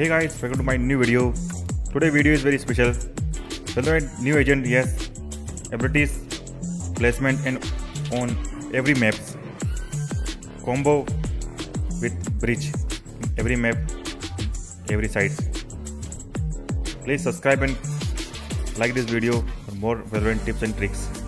Hey guys, welcome to my new video. Today video is very special. Hello, new agent yes, abilities, placement and on every maps. Combo with Breach every map, every side. Please subscribe and like this video for more Valorant tips and tricks.